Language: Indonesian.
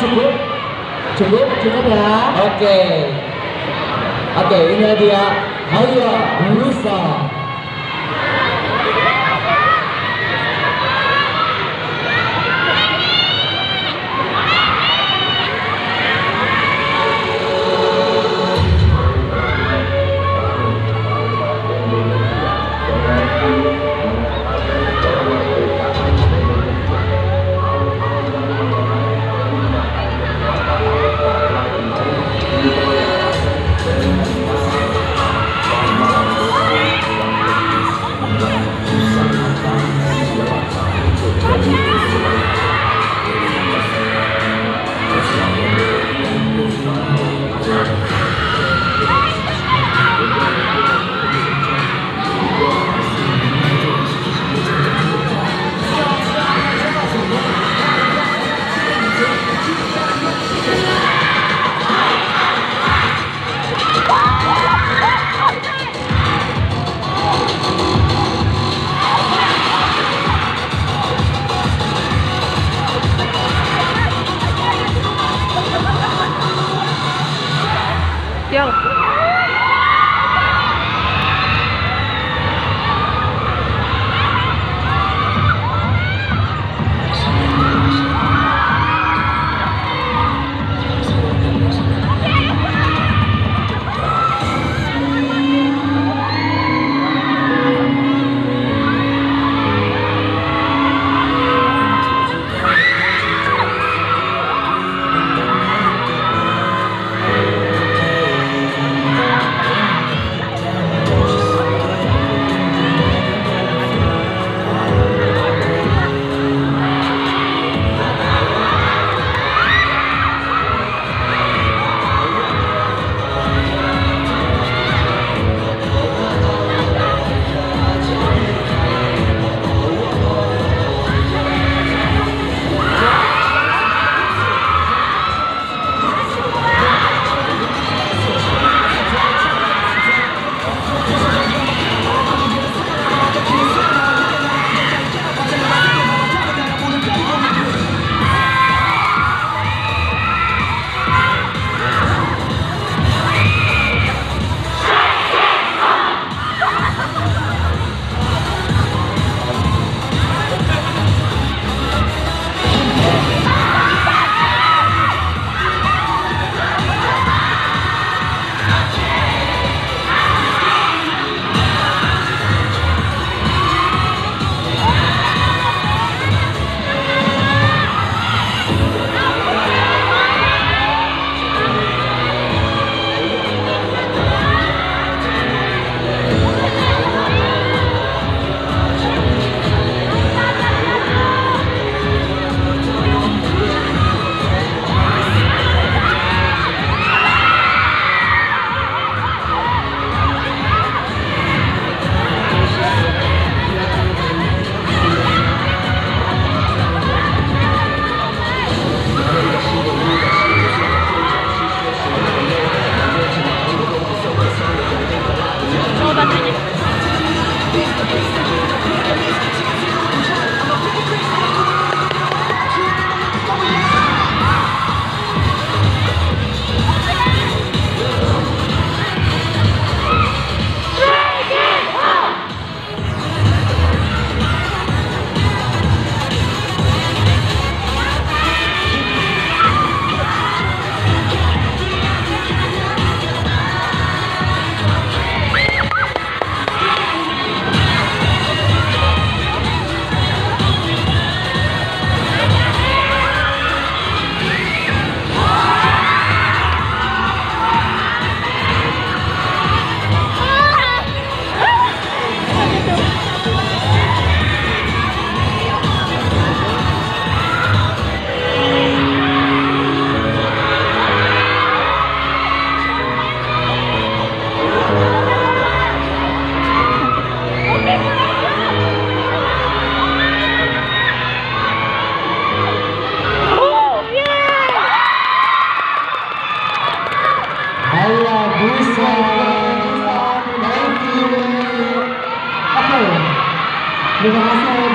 cukup? Cukup? Cukup ya. Oke. Oke ini dia Halia Rusa mau bantuin விவாசம்